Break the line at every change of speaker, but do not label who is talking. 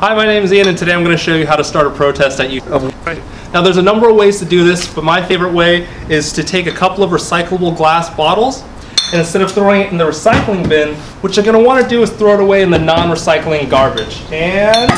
Hi, my name is Ian and today I'm going to show you how to start a protest at you. Now there's a number of ways to do this, but my favorite way is to take a couple of recyclable glass bottles and instead of throwing it in the recycling bin, what you're going to want to do is throw it away in the non-recycling garbage. And